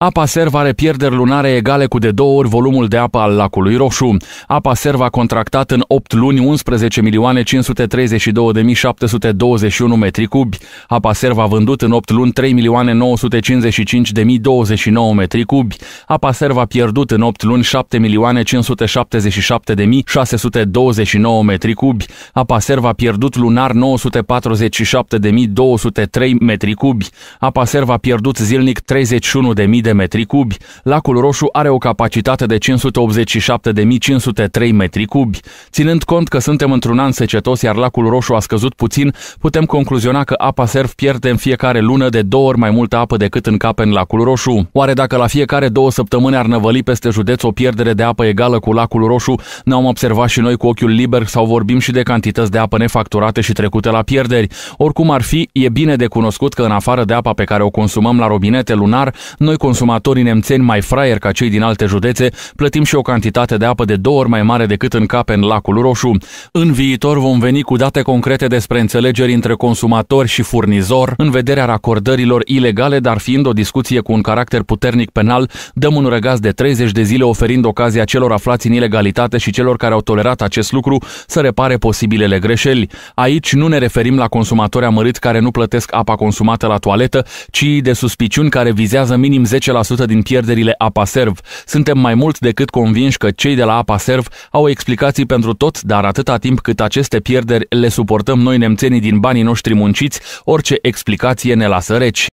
Apa Serv are pierderi lunare egale cu de două ori volumul de apă al lacului Roșu. Apa Serv a contractat în 8 luni 11 milioane 532.721 metri cubi. Apa Serv a vândut în 8 luni 3 milioane 955.029 metri cubi. Apa Serv a pierdut în 8 luni 7 milioane 577.629 metri cubi. Apa Serv a pierdut lunar 947.203 metri cubi. Apa Serv a pierdut zilnic 31.000 de metri cubi, lacul Roșu are o capacitate de 587.503 metri cubi. Ținând cont că suntem într-un an secetos, iar lacul Roșu a scăzut puțin, putem concluziona că apa Serv pierde în fiecare lună de două ori mai multă apă decât în cape în lacul Roșu. Oare dacă la fiecare două săptămâni ar năvăli peste județ o pierdere de apă egală cu lacul Roșu, ne-am observat și noi cu ochiul liber sau vorbim și de cantități de apă nefacturate și trecute la pierderi. Oricum ar fi, e bine de cunoscut că în afară de apa pe care o consumăm la robinete lunar, noi consumăm consumatorii nemțeni mai fraieri ca cei din alte județe, plătim și o cantitate de apă de două ori mai mare decât în cape în lacul Roșu. În viitor vom veni cu date concrete despre înțelegeri între consumatori și furnizor, în vederea racordărilor ilegale, dar fiind o discuție cu un caracter puternic penal, dăm un răgaz de 30 de zile oferind ocazia celor aflați în ilegalitate și celor care au tolerat acest lucru să repare posibilele greșeli. Aici nu ne referim la consumatori amăriți care nu plătesc apa consumată la toaletă, ci de suspiciuni care vizează minim 10 10% din pierderile Apaserv. Suntem mai mult decât convinși că cei de la Apaserv au explicații pentru tot, dar atâta timp cât aceste pierderi le suportăm noi nemțenii din banii noștri munciți, orice explicație ne lasă reci.